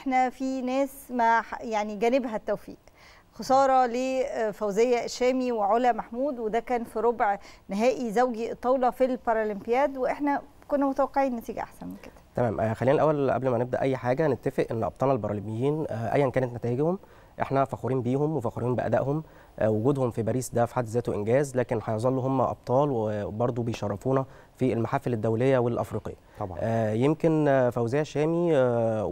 إحنا في ناس ما يعني جانبها التوفيق. خسارة لفوزية الشامي وعلا محمود وده كان في ربع نهائي زوجي الطاولة في البارالمبياد وإحنا كنا متوقعين نتيجة أحسن من كده. تمام. خلينا الأول قبل ما نبدأ أي حاجة نتفق إن ابطالنا البارالمبيين ايا كانت نتائجهم إحنا فخورين بيهم وفخورين بأدائهم. وجودهم في باريس ده في حد ذاته إنجاز لكن هيظلوا هم أبطال وبرضه بيشرفونا في المحافل الدولية والأفريقية. طبعا. آه يمكن فوزية الشامي آه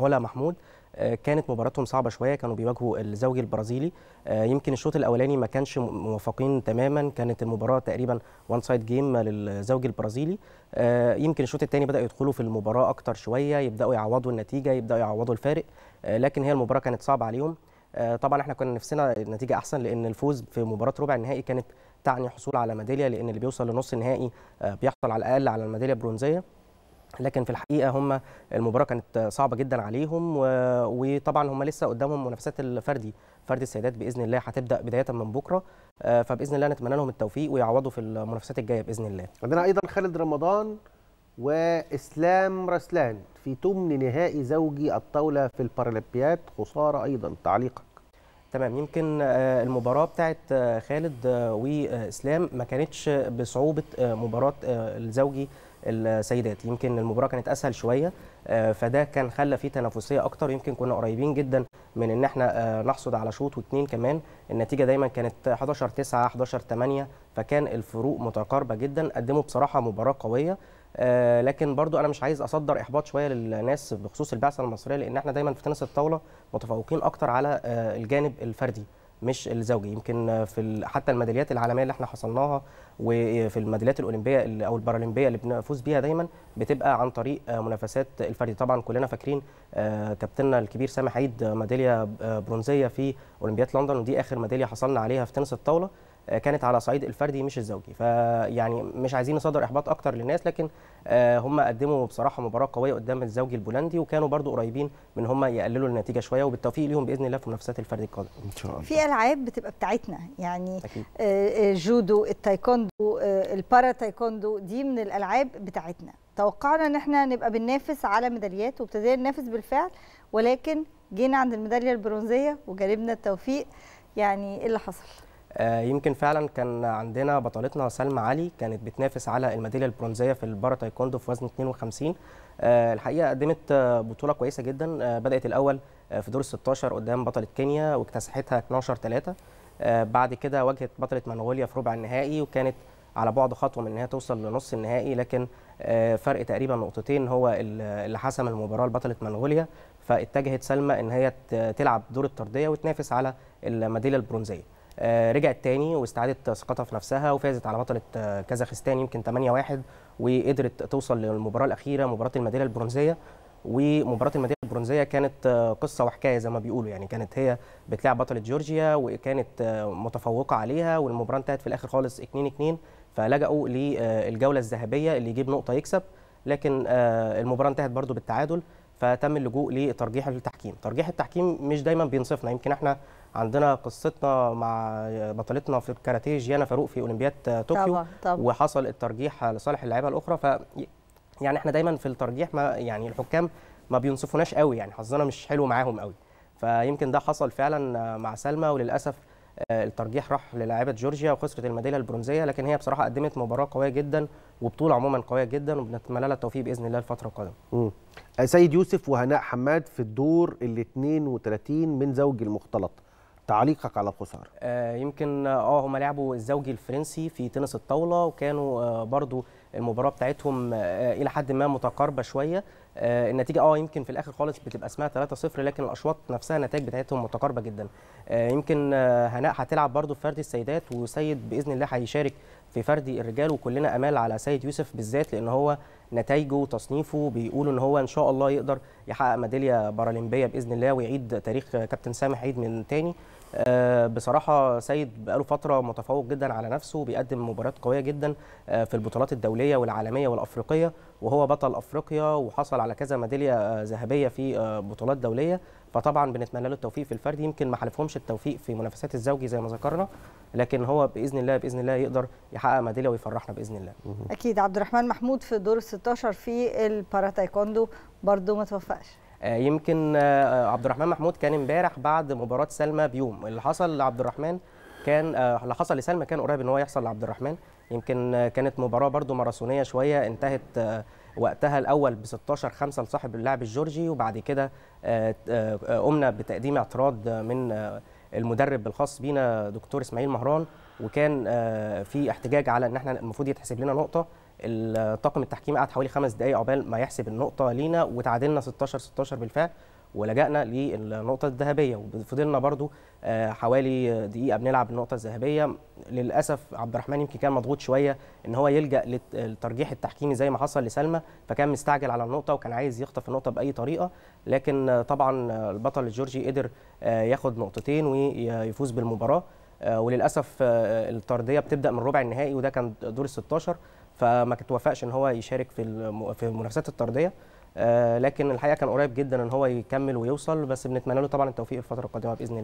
وعلا محمود كانت مباراتهم صعبة شوية كانوا بيواجهوا الزوجي البرازيلي. يمكن الشوط الأولاني ما كانش موفقين تماما. كانت المباراة تقريبا one side game للزوجي البرازيلي. يمكن الشوط الثاني بدا يدخلوا في المباراة أكتر شوية يبدأوا يعوضوا النتيجة يبدأوا يعوضوا الفارق. لكن هي المباراة كانت صعبة عليهم. طبعا إحنا كنا نفسنا النتيجة أحسن لأن الفوز في مباراة ربع النهائي كانت تعني حصول على ميدالية لأن اللي بيوصل لنص النهائي بيحصل على الأقل على الميدالية البرونزية. لكن في الحقيقة هم المباراة كانت صعبة جدا عليهم وطبعا هم لسه قدامهم منافسات الفردي فرد السيدات بإذن الله هتبدأ بداية من بكرة فبإذن الله نتمنى لهم التوفيق ويعوضوا في المنافسات الجاية بإذن الله. عندنا أيضا خالد رمضان وإسلام رسلان في ثمن نهائي زوجي الطاولة في البارالمبياد خسارة أيضا تعليقك. تمام يمكن المباراة بتاعت خالد وإسلام ما كانتش بصعوبة مباراة الزوجي السيدات. يمكن المباراة كانت أسهل شوية فده كان خلى فيه تنافسية أكتر. يمكن كنا قريبين جدا من إن إحنا نحصد على شوط واثنين كمان. النتيجة دايما كانت 11 9 11 8 فكان الفروق متقاربة جدا. قدموا بصراحة مباراة قوية آه لكن برضو أنا مش عايز أصدر إحباط شوية للناس بخصوص البعثة المصرية لأن إحنا دايما في تنس الطاولة متفوقين أكتر على آه الجانب الفردي. مش الزوجي. يمكن في حتى الميداليات العالمية اللي إحنا حصلناها وفي الميداليات الأولمبية أو البارالمبية اللي بنفوز بيها دايما بتبقى عن طريق منافسات الفردي. طبعا كلنا فاكرين كابتننا الكبير سامح عيد ميدالية برونزية في اولمبياد لندن ودي آخر ميدالية حصلنا عليها في تنس الطاولة. كانت على صعيد الفردي مش الزوجي. فيعني مش عايزين نصدر إحباط أكتر للناس لكن هم قدموا بصراحة مباراة قوية قدام الزوجي البولندي وكانوا برضو قريبين من هم يقللوا النتيجة شوية وبالتوفيق ليهم بإذن الله في منافسات الفردي القادم. إن شاء الله. في ألعاب بتبقى بتاعتنا يعني أكيد. جودو التايكوندو البارا تايكوندو دي من الألعاب بتاعتنا. توقعنا إن إحنا نبقى بننافس على ميداليات وابتدينا ننافس بالفعل ولكن جينا عند الميدالية البرونزية وجانبنا التوفيق. يعني إيه اللي حصل؟ يمكن فعلا كان عندنا بطلتنا سلمى علي كانت بتنافس على الميدالية البرونزية في البارا تايكوندو في وزن 52 الحقيقة قدمت بطولة كويسة جدا. بدأت الأول في دور ال 16 قدام بطلة كينيا واكتسحتها 12 3 بعد كده واجهت بطلة منغوليا في ربع النهائي وكانت على بعد خطوة من إن هي توصل لنص النهائي. لكن فرق تقريبا نقطتين هو اللي حسم المباراة لبطلة منغوليا. فاتجهت سلمى إن هي تلعب دور الطردية وتنافس على الميدالية البرونزية. رجعت تاني واستعادت ثقتها في نفسها وفازت على بطلة كازاخستان يمكن 8-1 وقدرت توصل للمباراة الأخيرة مباراة الميدالية البرونزية. ومباراة الميدالية البرونزية كانت قصة وحكاية زي ما بيقولوا يعني. كانت هي بتلعب بطلة جورجيا وكانت متفوقة عليها والمباراة انتهت في الآخر خالص 2-2 فلجأوا للجولة الذهبية اللي يجيب نقطة يكسب. لكن المباراة انتهت برضو بالتعادل فتم اللجوء لترجيح التحكيم. ترجيح التحكيم مش دايما بينصفنا يمكن إحنا عندنا قصتنا مع بطلتنا في الكاراتيه جيانا فاروق في أولمبياد طوكيو طبعا طبعا. وحصل الترجيح لصالح اللعيبة الأخرى ف يعني إحنا دايما في الترجيح ما يعني الحكام ما بينصفوناش قوي يعني حظنا مش حلو معاهم قوي فيمكن ده حصل فعلا مع سلمى وللأسف الترجيح راح للاعيبة جورجيا وخسرت الميدالية البرونزية لكن هي بصراحة قدمت مباراة قوية جدا وبطولة عموما قوية جدا وبنتمنى لها التوفيق بإذن الله الفترة القادمة. سيد يوسف وهناء حماد في الدور ال 32 من زوج المختلط. تعليقك على الخسارة؟ آه يمكن آه هم لعبوا الزوجي الفرنسي في تنس الطاولة وكانوا آه برضو المباراة بتاعتهم آه إلى حد ما متقاربة شوية. آه النتيجة آه يمكن في الآخر خالص بتبقى اسمها 3-0 لكن الأشواط نفسها النتائج بتاعتهم متقاربة جدا. آه يمكن آه هناء هتلعب برضو في فردي السيدات وسيد بإذن الله هيشارك في فردي الرجال وكلنا أمال على سيد يوسف بالذات لأن هو نتائجه وتصنيفه بيقولوا إن هو إن شاء الله يقدر يحقق ميدالية بارالمبية بإذن الله ويعيد تاريخ كابتن سامح عيد من تاني. بصراحة سيد بقاله فترة متفوق جدا على نفسه بيقدم مباريات قوية جدا في البطولات الدولية. والعالمية والأفريقية وهو بطل أفريقيا وحصل على كذا ميدالية ذهبية في أه بطولات دولية. فطبعا بنتمنى له التوفيق في الفردي يمكن ما حالفهمش التوفيق في منافسات الزوجي زي ما ذكرنا لكن هو بإذن الله بإذن الله يقدر يحقق ميدالية ويفرحنا بإذن الله. أكيد. عبد الرحمن محمود في دور ال 16 في البارا تايكوندو برضه ما توفقش. يمكن عبد الرحمن محمود كان امبارح بعد مباراة سلمى بيوم. اللي حصل لعبد الرحمن كان اللي حصل لسلمى كان قريب إن هو يحصل لعبد الرحمن. يمكن كانت مباراة برده ماراثونية شوية انتهت وقتها الأول ب 16 5 لصاحب اللاعب الجورجي وبعد كده قمنا بتقديم اعتراض من المدرب الخاص بينا دكتور إسماعيل مهران. وكان في احتجاج على إن إحنا المفروض يتحسب لنا نقطة. الطاقم التحكيمي قعد حوالي خمس دقائق عقبال ما يحسب النقطة لينا وتعادلنا 16 16 بالفعل ولجأنا للنقطة الذهبية. وفضلنا برضو حوالي دقيقة بنلعب النقطة الذهبية. للأسف عبد الرحمن يمكن كان مضغوط شوية إن هو يلجأ للترجيح التحكيمي زي ما حصل لسلمى فكان مستعجل على النقطة وكان عايز يخطف النقطة بأي طريقة. لكن طبعا البطل الجورجي قدر ياخد نقطتين ويفوز بالمباراة. وللأسف الطردية بتبدأ من ربع النهائي وده كان دور ال 16 فما توفقش إن هو يشارك في في المنافسات الطردية. آه لكن الحقيقة كان قريب جدا إن هو يكمل ويوصل بس بنتمنى له طبعا التوفيق الفترة القادمة بإذن الله.